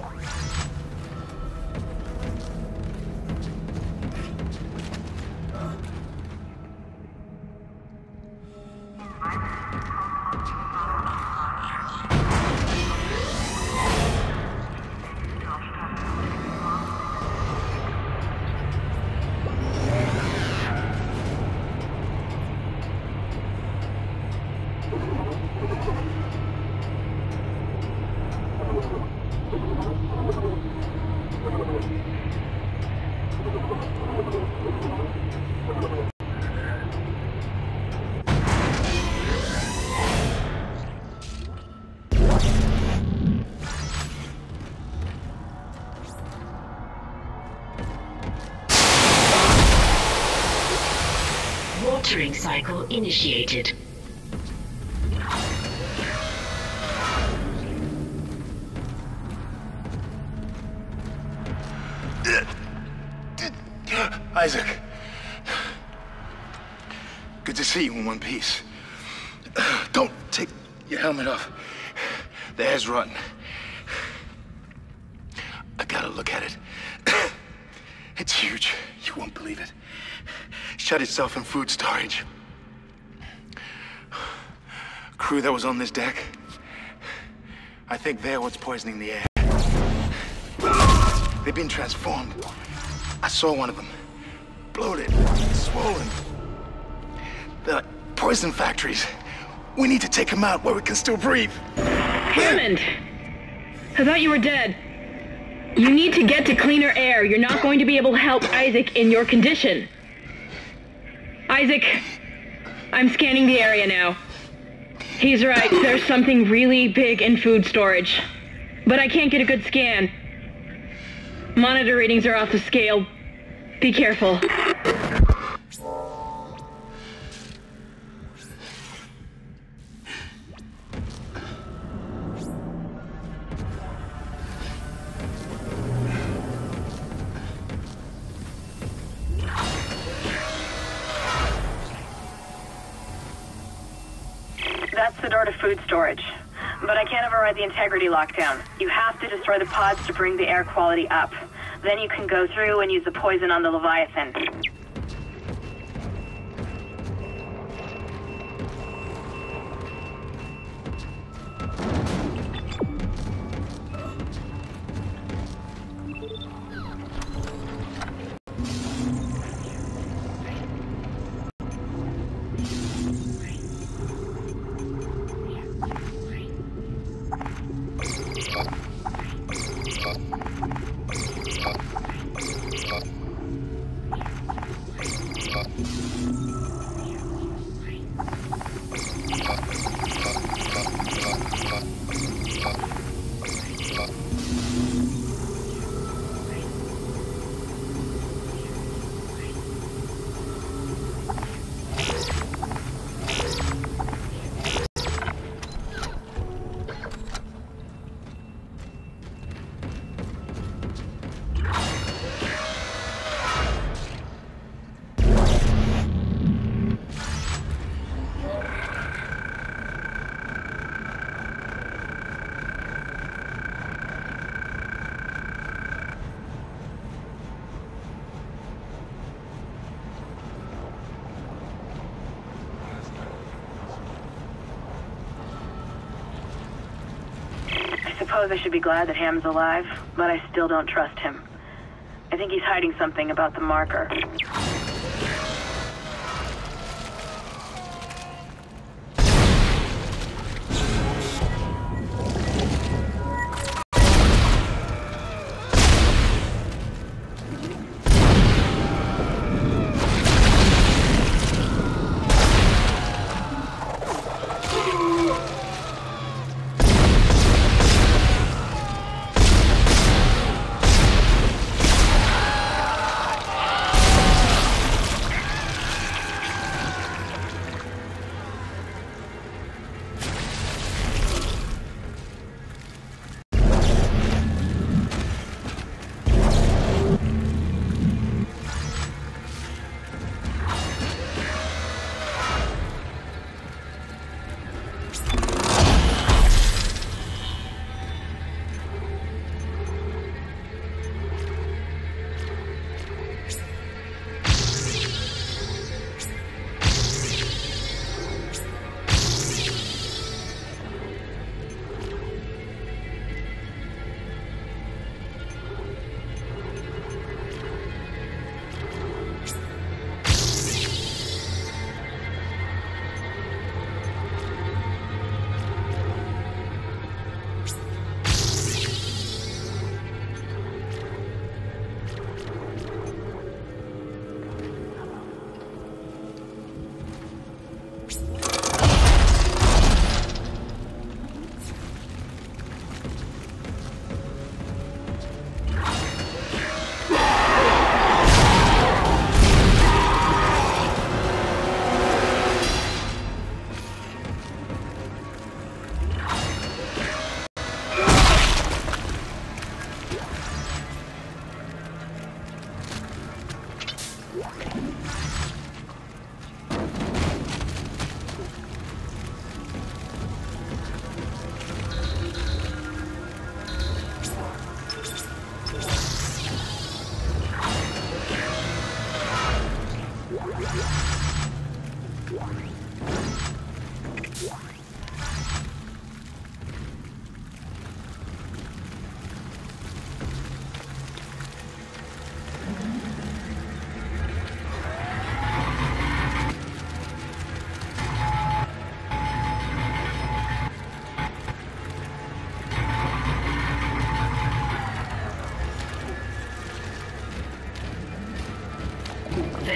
Thank. Monitoring cycle initiated. Isaac. Good to see you in one piece. Don't take your helmet off. The air's rotten. I gotta look at it. It's huge. You won't believe it. Shut itself in food storage. Crew that was on this deck. I think they're what's poisoning the air. They've been transformed. I saw one of them. Bloated, swollen. They're like poison factories. We need to take them out where we can still breathe. Hammond! I thought you were dead. You need to get to cleaner air. You're not going to be able to help Isaac in your condition. Isaac, I'm scanning the area now. He's right. There's something really big in food storage. But I can't get a good scan. Monitor readings are off the scale. Be careful. Food storage. But I can't override the integrity lockdown. You have to destroy the pods to bring the air quality up. Then you can go through and use the poison on the Leviathan. Suppose I should be glad that Ham's alive, but I still don't trust him. I think he's hiding something about the marker.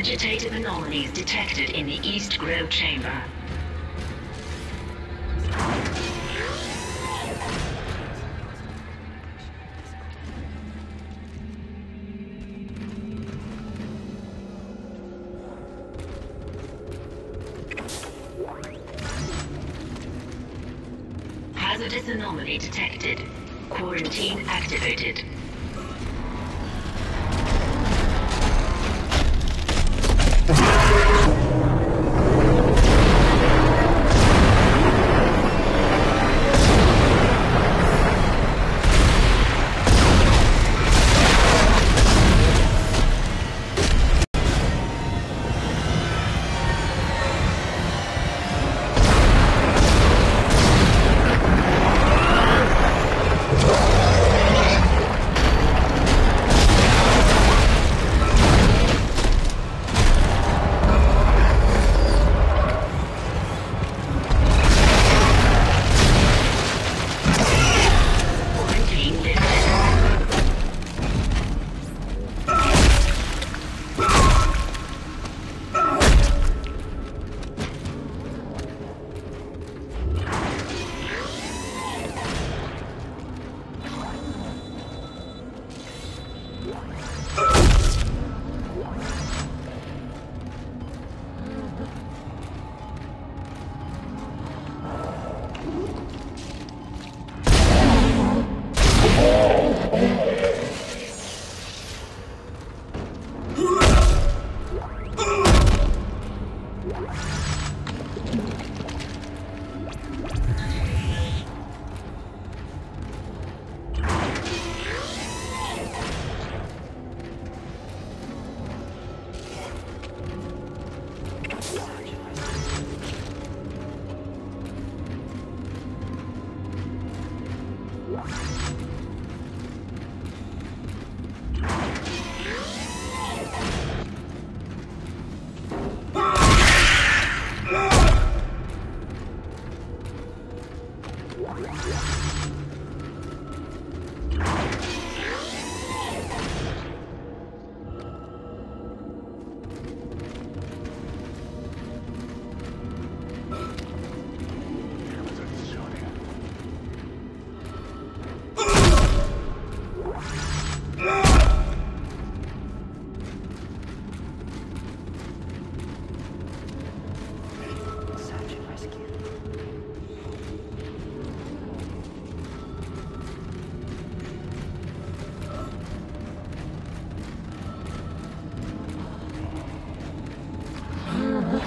Vegetative anomalies detected in the East Grove chamber. Hazardous anomaly detected. Quarantine activated. Lifted.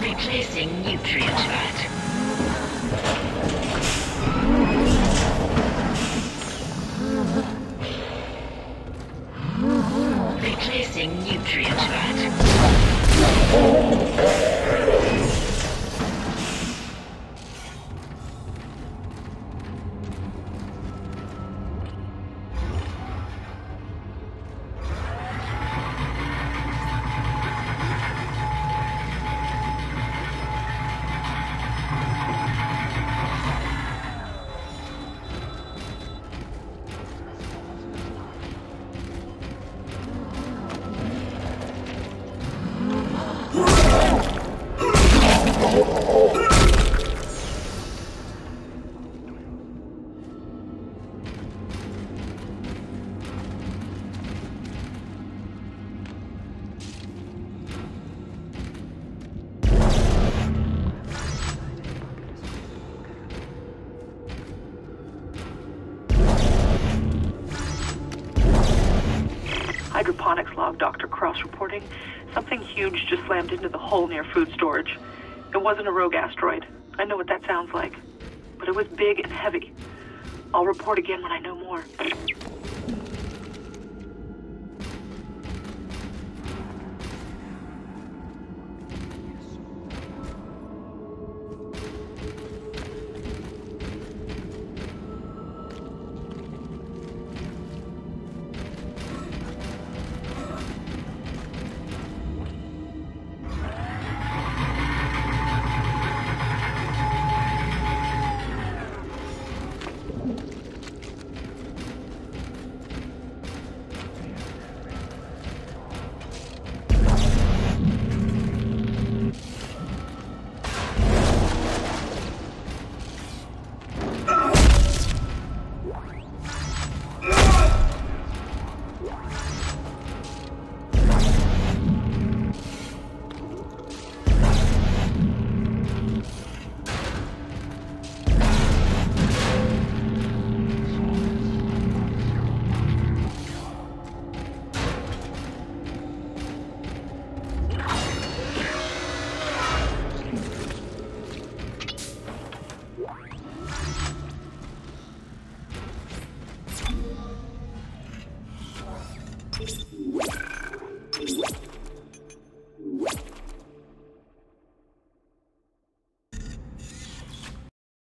Replacing nutrient vat. Replacing nutrient vat. Log, Dr. Cross reporting. Something huge just slammed into the hull near food storage. It wasn't a rogue asteroid. I know what that sounds like. But it was big and heavy. I'll report again when I know more.